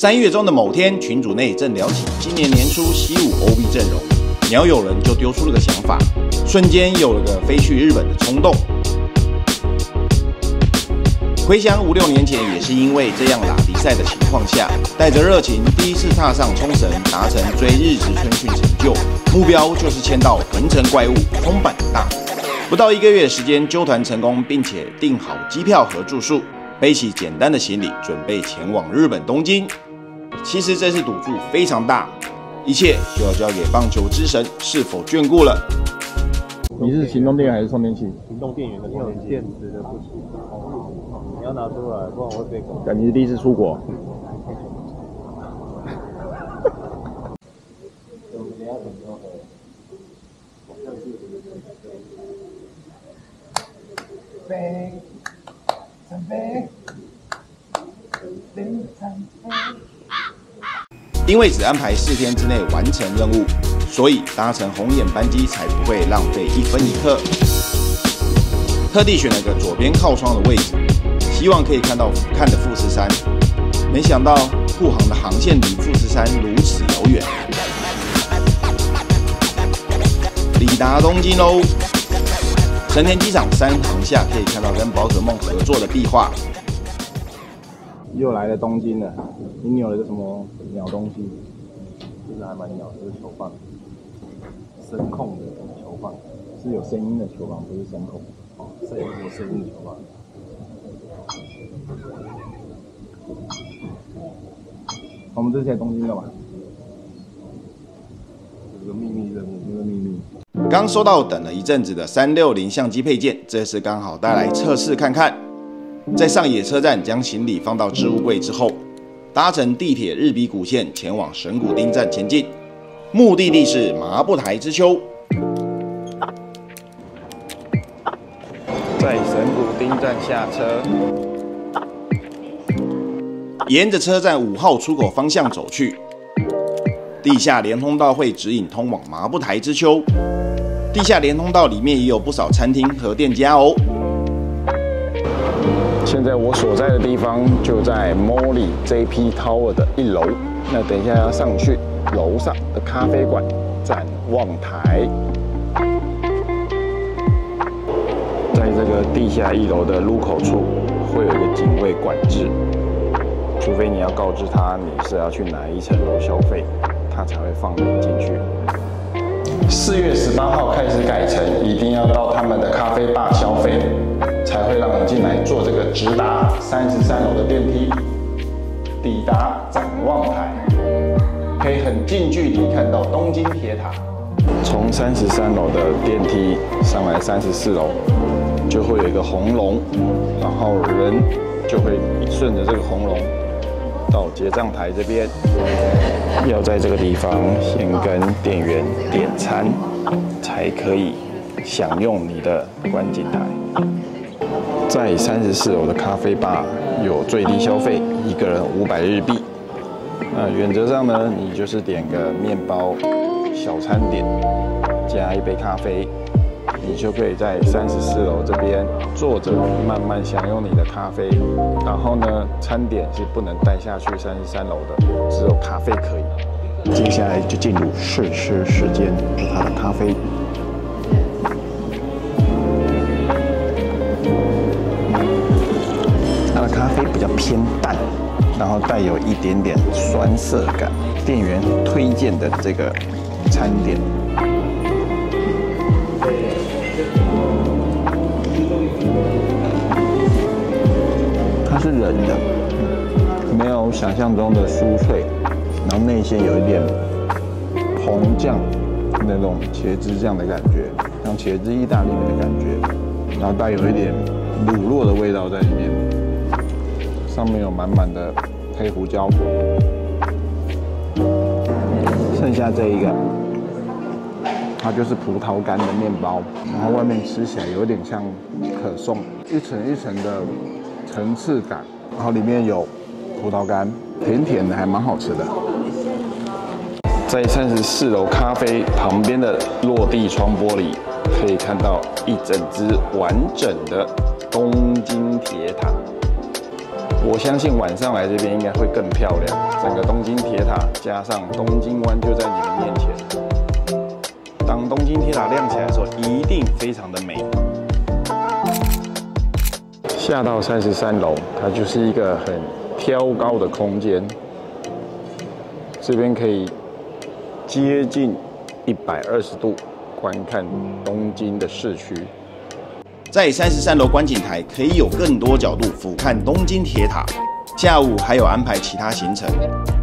三月中的某天，群组内正聊起今年年初西武 OB 阵容，鸟友人就丢出了个想法，瞬间有了个飞去日本的冲动。回想五六年前，也是因为这样打比赛的情况下，带着热情第一次踏上冲绳，达成追日职春训成就，目标就是签到横城怪物空板大。不到一个月时间，揪团成功，并且订好机票和住宿，背起简单的行李，准备前往日本东京。其实这次赌注非常大，一切就要交给棒球之神是否眷顾了。你是行动电源还是充电器？行动电源的充电器，电池的不行。你要拿出来，不然我会被狗。感你是第一次出国？因为只安排四天之内完成任务，所以搭乘红眼班机才不会浪费一分一刻。特地选了个左边靠窗的位置，希望可以看到俯瞰的富士山。没想到护航的航线离富士山如此遥远。抵达东京喽！成田机场三航下可以看到跟宝可梦合作的壁画。又来了东京了，你扭了个什么鸟东西？其实还蛮鸟，就是球棒，声控的球棒，是有声音的球棒，不是声控。哦，是有什么声音的球棒？我们这是在东京的嘛？这个秘密任务，这个秘密。刚收到等了一阵子的三六零相机配件，这次刚好带来测试看看。在上野车站将行李放到置物柜之后，搭乘地铁日比谷线前往神谷町站前进，目的地是麻布台之丘。在神谷町站下车，沿着车站五号出口方向走去，地下连通道会指引通往麻布台之丘。地下连通道里面也有不少餐厅和店家哦。现在我所在的地方就在 Molly JP Tower 的一楼。那等一下要上去楼上的咖啡馆展望台，在这个地下一楼的入口处会有一个警卫管制，除非你要告知他你是要去哪一层楼消费，他才会放你进去。四月十八号开始改成，一定要到他们的咖啡吧消费，才会让你进来坐这个直达三十三楼的电梯，抵达展望台，可以很近距离看到东京铁塔。从三十三楼的电梯上来三十四楼，就会有一个红龙，然后人就会顺着这个红龙到结账台这边。要在这个地方先跟店员点餐，才可以享用你的观景台。在三十四楼的咖啡吧有最低消费，一个人五百日币。那原则上呢，你就是点个面包、小餐点，加一杯咖啡，你就可以在三十四楼这边坐着慢慢享用你的咖啡。然后呢，餐点是不能带下去三十三楼的，只有咖啡可以。接下来就进入试吃时间，是它的咖啡。偏淡，然后带有一点点酸涩感。店员推荐的这个餐点，它是冷的，没有想象中的酥脆，然后内馅有一点红酱那种茄汁酱的感觉，像茄汁意大利面的感觉，然后带有一点卤肉的味道在里面，上面有满满的黑胡椒，剩下这一个，它就是葡萄干的面包，然后外面吃起来有点像可颂，一层一层的层次感，然后里面有葡萄干，甜甜的，还蛮好吃的。在三十四楼咖啡旁边的落地窗玻璃，可以看到一整只完整的东京铁塔。我相信晚上来这边应该会更漂亮。整个东京铁塔加上东京湾就在你们面前。当东京铁塔亮起来的时候，一定非常的美。下到三十三楼，它就是一个很挑高的空间。这边可以接近一百二十度观看东京的市区。在三十三楼观景台可以有更多角度俯瞰东京铁塔。下午还有安排其他行程，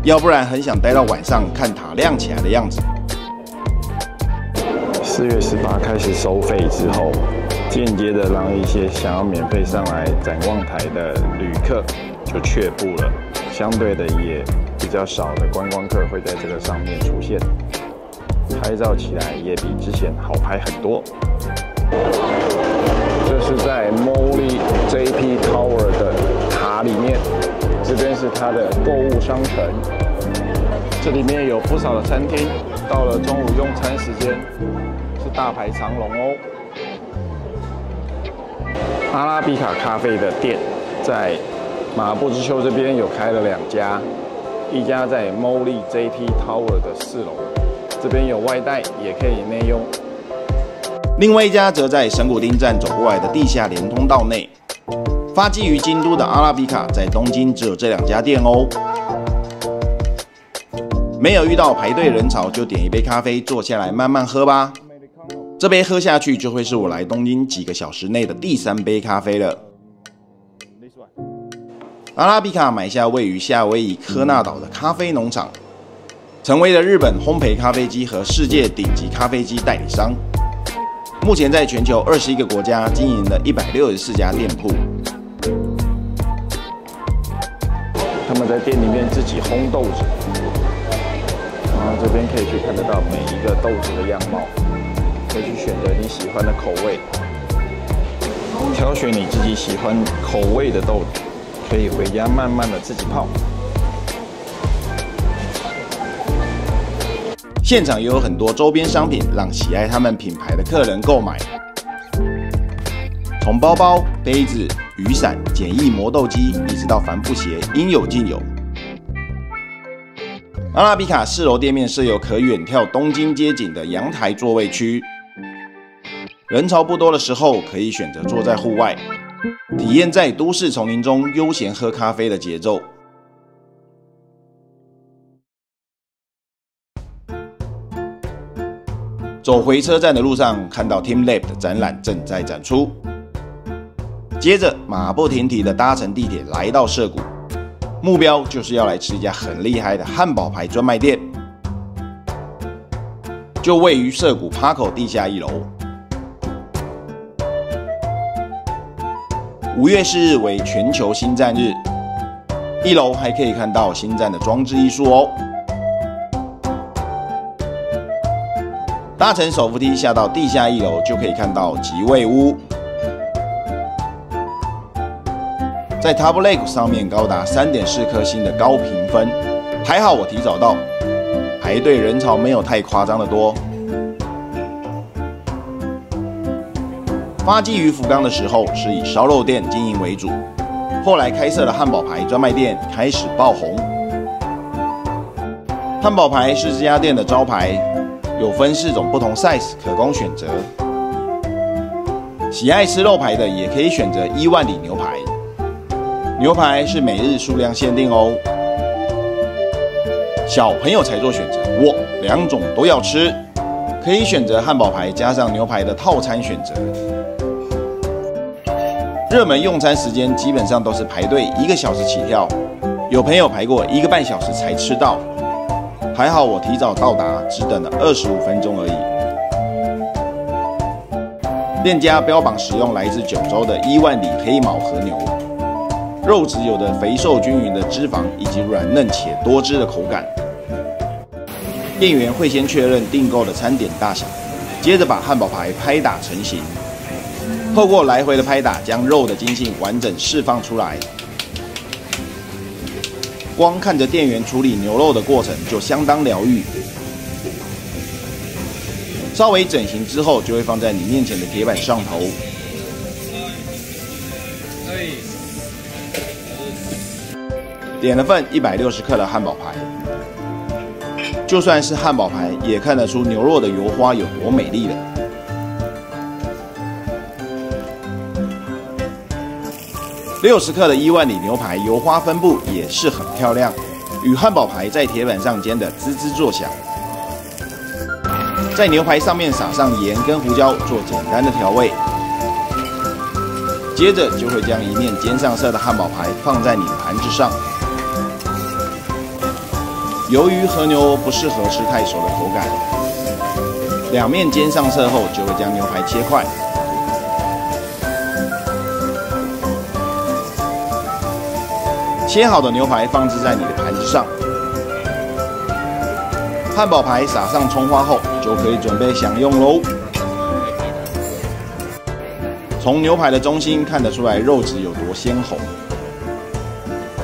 要不然很想待到晚上看塔亮起来的样子。四月十八开始收费之后，间接的让一些想要免费上来展望台的旅客就却步了，相对的也比较少的观光客会在这个上面出现，拍照起来也比之前好拍很多。是在 Molly JP Tower 的塔里面，这边是它的购物商城，这里面有不少的餐厅。到了中午用餐时间，是大排长龙哦。阿拉比卡咖啡的店在马布之丘这边有开了两家，一家在 Molly JP Tower 的四楼，这边有外带，也可以内用。另外一家则在神谷町站走过来的地下连通道内。发迹于京都的阿拉比卡，在东京只有这两家店哦。没有遇到排队人潮，就点一杯咖啡，坐下来慢慢喝吧。这杯喝下去，就会是我来东京几个小时内的第三杯咖啡了。阿拉比卡买下位于夏威夷科纳岛的咖啡农场，成为了日本烘焙咖啡机和世界顶级咖啡机代理商。目前在全球二十一个国家经营了一百六十四家店铺。他们在店里面自己烘豆子，然后这边可以去看得到每一个豆子的样貌，可以去选择你喜欢的口味，挑选你自己喜欢口味的豆子，可以回家慢慢的自己泡。现场也有很多周边商品，让喜爱他们品牌的客人购买。从包包、杯子、雨伞、简易磨豆机，一直到帆布鞋，应有尽有。阿拉比卡四楼店面设有可远眺东京街景的阳台座位区，人潮不多的时候，可以选择坐在户外，体验在都市丛林中悠闲喝咖啡的节奏。走回车站的路上，看到 Team Lab 的展览正在展出。接着马不停蹄的搭乘地铁来到涩谷，目标就是要来吃一家很厉害的汉堡牌专卖店，就位于涩谷 Parko 地下一楼。五月四日为全球星战日，一楼还可以看到星战的装置艺术哦。搭乘手扶梯下到地下一楼，就可以看到吉位屋，在 Top Lake 上面高达三点四颗星的高评分，还好我提早到，排队人潮没有太夸张的多。发迹于福冈的时候是以烧肉店经营为主，后来开设了汉堡排专卖店，开始爆红。汉堡排是这家店的招牌。有分四种不同 size 可供选择，喜爱吃肉排的也可以选择伊万里牛排，牛排是每日数量限定哦。小朋友才做选择，我两种都要吃，可以选择汉堡排加上牛排的套餐选择。热门用餐时间基本上都是排队一个小时起跳，有朋友排过一个半小时才吃到。还好我提早到达，只等了二十五分钟而已。店家标榜使用来自九州的伊万里黑毛和牛，肉质有着肥瘦均匀的脂肪以及软嫩且多汁的口感。店员会先确认订购的餐点大小，接着把汉堡排拍打成型，透过来回的拍打，将肉的筋性完整释放出来。光看着店员处理牛肉的过程就相当疗愈。稍微整形之后，就会放在你面前的铁板上头。点了份一百六十克的汉堡排。就算是汉堡排，也看得出牛肉的油花有多美丽了。六十克的伊万里牛排油花分布也是很漂亮，与汉堡排在铁板上煎的滋滋作响。在牛排上面撒上盐跟胡椒做简单的调味，接着就会将一面煎上色的汉堡排放在你的盘子上。由于和牛不适合吃太熟的口感，两面煎上色后就会将牛排切块。切好的牛排放置在你的盘子上，汉堡排撒上葱花后，就可以准备享用喽。从牛排的中心看得出来肉质有多鲜红，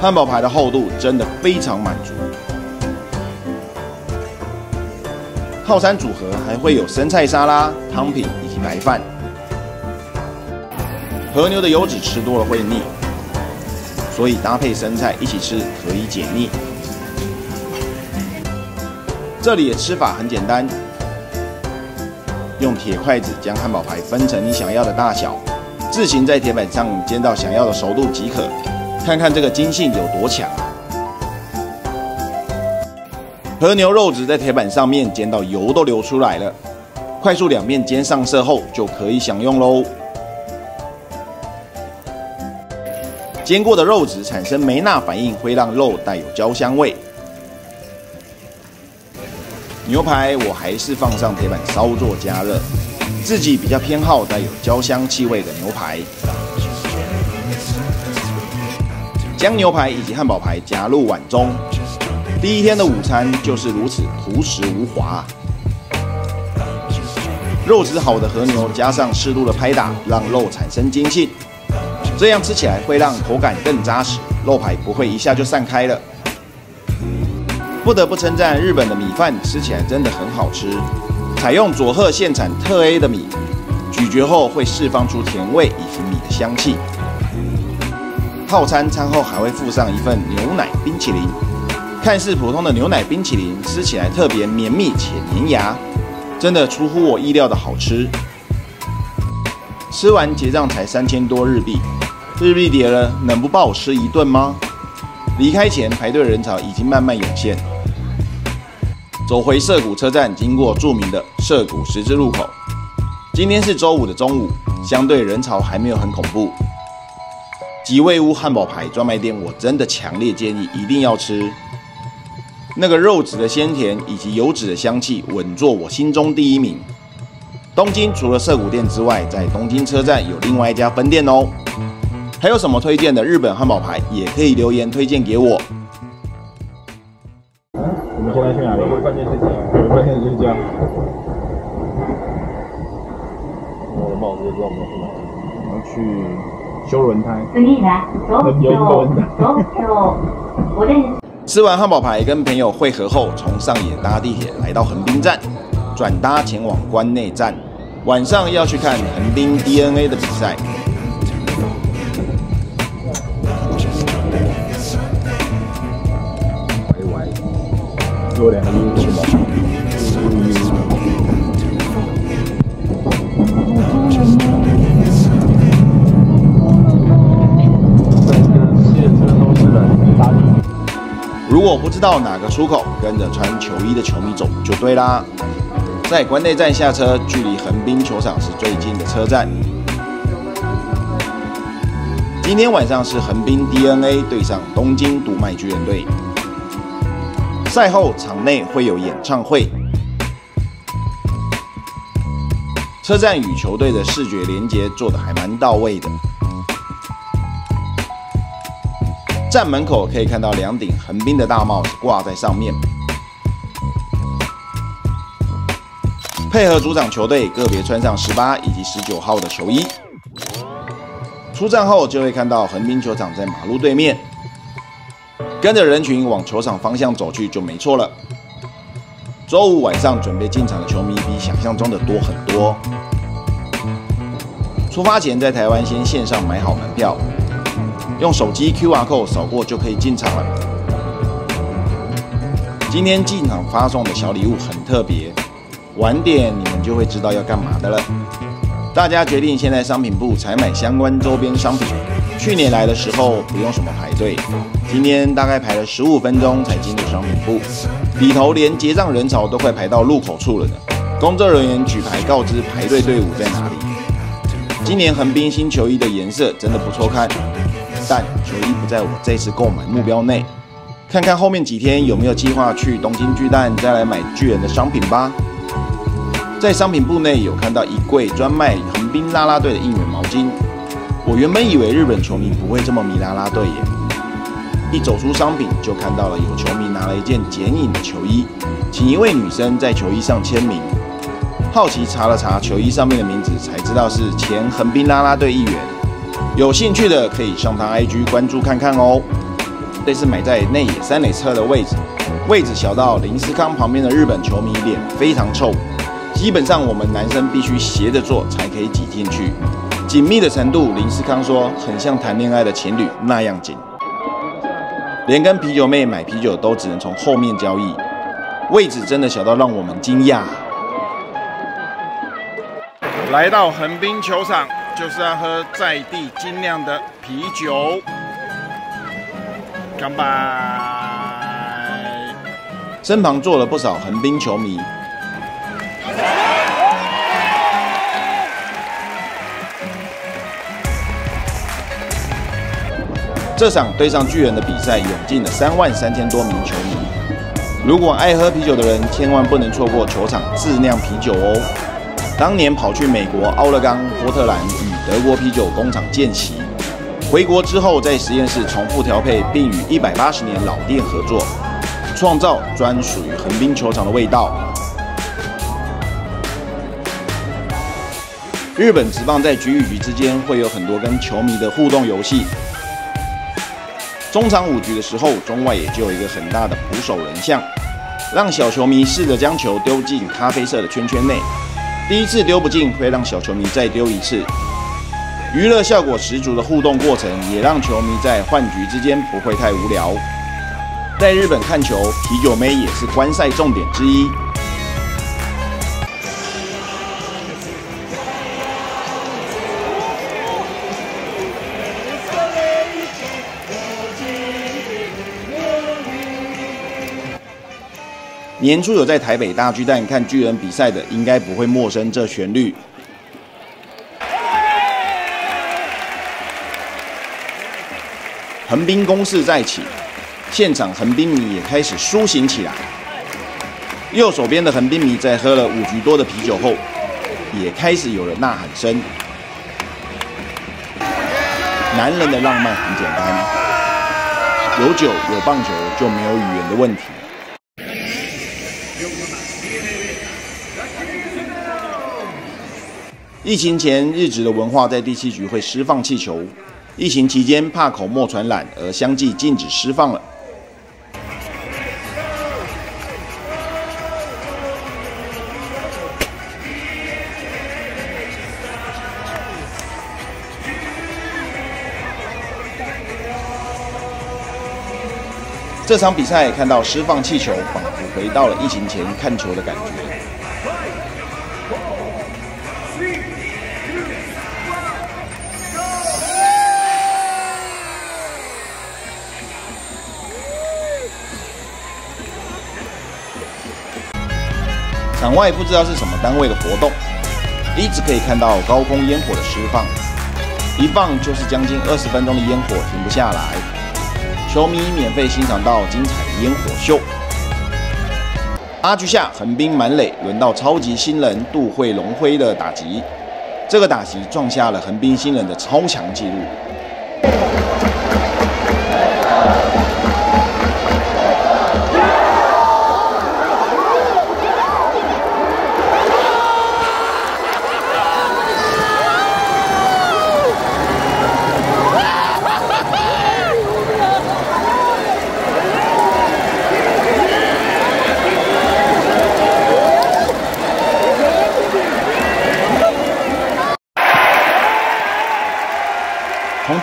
汉堡排的厚度真的非常满足。套餐组合还会有生菜沙拉、汤品以及白饭。和牛的油脂吃多了会腻。所以搭配生菜一起吃可以解腻。这里的吃法很简单，用铁筷子将汉堡排分成你想要的大小，自行在铁板上煎到想要的熟度即可。看看这个筋性有多强啊！和牛肉质在铁板上面煎到油都流出来了，快速两面煎上色后就可以享用喽。煎过的肉质产生梅纳反应，会让肉带有焦香味。牛排我还是放上铁板稍作加热，自己比较偏好带有焦香气味的牛排。将牛排以及汉堡排夹入碗中，第一天的午餐就是如此朴实无华。肉质好的和牛加上适度的拍打，让肉产生筋性。这样吃起来会让口感更扎实，肉排不会一下就散开了。不得不称赞日本的米饭吃起来真的很好吃，采用佐贺县产特 A 的米，咀嚼后会释放出甜味以及米的香气。套餐餐后还会附上一份牛奶冰淇淋，看似普通的牛奶冰淇淋，吃起来特别绵密且粘牙，真的出乎我意料的好吃。吃完结账才三千多日币。日币跌了，能不暴吃一顿吗？离开前排队人潮已经慢慢涌现。走回涩谷车站，经过著名的涩谷十字路口。今天是周五的中午，相对人潮还没有很恐怖。吉味屋汉堡牌专卖店，我真的强烈建议一定要吃。那个肉质的鲜甜以及油脂的香气，稳坐我心中第一名。东京除了涩谷店之外，在东京车站有另外一家分店哦。还有什么推荐的日本汉堡牌，也可以留言推荐给我。我们现在去哪里？回饭店睡觉。回饭店睡觉。我的帽子就知道我们要去哪里。我们去修轮胎。吃完汉堡牌，跟朋友会合后，从上野搭地铁来到横滨站，转搭前往关内站。晚上要去看横滨 DNA 的比赛。多两个 U 是吗？如果不知道哪个出口，跟着穿球衣的球迷走就对啦。在关内站下车，距离横滨球场是最近的车站。今天晚上是横滨 DNA 对上东京读卖巨人队。赛后场内会有演唱会，车站与球队的视觉连接做的还蛮到位的。站门口可以看到两顶横滨的大帽子挂在上面，配合主场球队个别穿上十八以及十九号的球衣。出站后就会看到横滨球场在马路对面。跟着人群往球场方向走去就没错了。周五晚上准备进场的球迷比想象中的多很多。出发前在台湾先线上买好门票，用手机 QR code 扫过就可以进场了。今天进场发送的小礼物很特别，晚点你们就会知道要干嘛的了。大家决定先在商品部采买相关周边商品。去年来的时候不用什么排队，今天大概排了十五分钟才进入商品部，里头连结账人潮都快排到入口处了呢。工作人员举牌告知排队队伍在哪里。今年横滨新球衣的颜色真的不错看，但球衣不在我这次购买目标内。看看后面几天有没有计划去东京巨蛋再来买巨人的商品吧。在商品部内有看到一柜专卖横滨拉拉队的应援毛巾。我原本以为日本球迷不会这么迷拉拉队耶，一走出商品就看到了有球迷拿了一件剪影的球衣，请一位女生在球衣上签名。好奇查了查球衣上面的名字，才知道是前横滨拉拉队一员。有兴趣的可以上他 IG 关注看看哦。这是买在内野三垒侧的位置，位置小到林思康旁边的日本球迷脸非常臭，基本上我们男生必须斜着坐才可以挤进去。紧密的程度，林思康说很像谈恋爱的情侣那样紧，连跟啤酒妹买啤酒都只能从后面交易，位置真的小到让我们惊讶。来到横滨球场，就是要喝在地精酿的啤酒。干杯！身旁坐了不少横滨球迷。这场对上巨人的比赛，涌进了三万三千多名球迷。如果爱喝啤酒的人，千万不能错过球场自酿啤酒哦。当年跑去美国奥勒冈波特兰与德国啤酒工厂见习，回国之后在实验室重复调配，并与一百八十年老店合作，创造专属于横滨球场的味道。日本职棒在局与局之间会有很多跟球迷的互动游戏。中场五局的时候，中外也就有一个很大的捕手人像，让小球迷试着将球丢进咖啡色的圈圈内。第一次丢不进，会让小球迷再丢一次，娱乐效果十足的互动过程，也让球迷在换局之间不会太无聊。在日本看球，啤酒妹也是观赛重点之一。年初有在台北大巨蛋看巨人比赛的，应该不会陌生这旋律。横滨攻势再起，现场横滨迷也开始苏醒起来。右手边的横滨迷在喝了五局多的啤酒后，也开始有了呐喊声。男人的浪漫很简单，有酒有棒球就没有语言的问题。疫情前，日职的文化在第七局会释放气球。疫情期间，怕口沫传染而相继禁止释放了。这场比赛看到释放气球，仿佛回到了疫情前看球的感觉。场外不知道是什么单位的活动，一直可以看到高空烟火的释放，一放就是将近二十分钟的烟火停不下来，球迷免费欣赏到精彩的烟火秀。八局下横滨满垒，轮到超级新人杜慧龙辉的打击，这个打击撞下了横滨新人的超强纪录。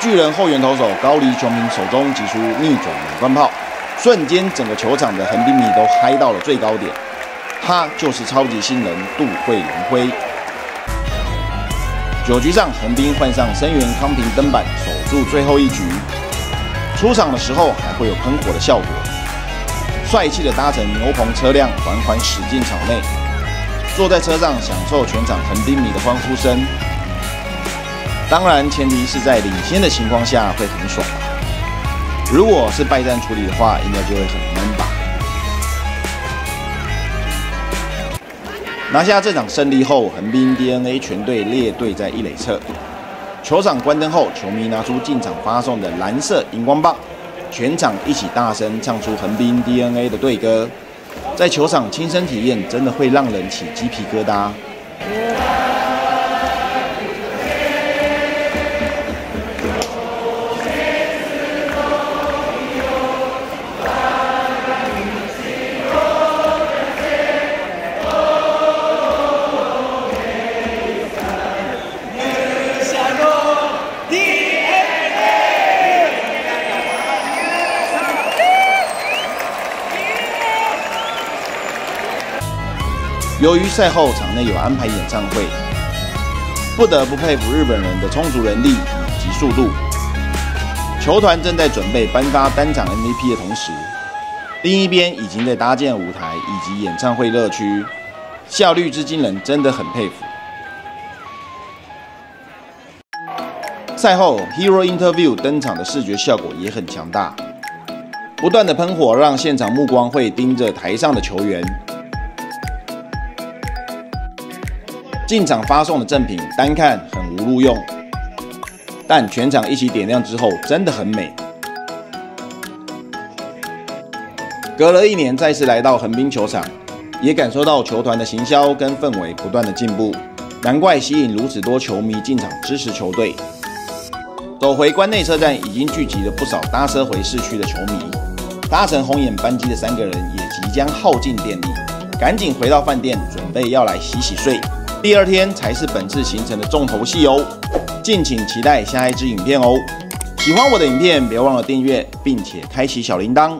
巨人后援投手高梨雄明手中击出逆转满贯炮，瞬间整个球场的横滨迷都嗨到了最高点。他就是超级新人杜慧龙辉。九局上，横滨换上声源康平登板守住最后一局。出场的时候还会有喷火的效果，帅气的搭乘牛棚车辆缓缓驶进场内，坐在车上享受全场横滨迷的欢呼声。当然，前提是在领先的情况下会很爽。如果是败战处理的话，应该就会很闷吧。拿下这场胜利后，横滨 DNA 全队列队在一垒侧。球场关灯后，球迷拿出进场发送的蓝色荧光棒，全场一起大声唱出横滨 DNA 的队歌。在球场亲身体验，真的会让人起鸡皮疙瘩。由于赛后场内有安排演唱会，不得不佩服日本人的充足人力以及速度。球团正在准备颁发单场 MVP 的同时，另一边已经在搭建舞台以及演唱会乐区，效率之惊人，真的很佩服。赛后 Hero Interview 登场的视觉效果也很强大，不断的喷火让现场目光会盯着台上的球员。进场发送的赠品，单看很无路用，但全场一起点亮之后，真的很美。隔了一年再次来到横滨球场，也感受到球团的行销跟氛围不断的进步，难怪吸引如此多球迷进场支持球队。走回关内车站，已经聚集了不少搭车回市区的球迷，搭乘红眼班机的三个人也即将耗尽电力，赶紧回到饭店，准备要来洗洗睡。第二天才是本次行程的重头戏哦，敬请期待下一支影片哦。喜欢我的影片，别忘了订阅，并且开启小铃铛。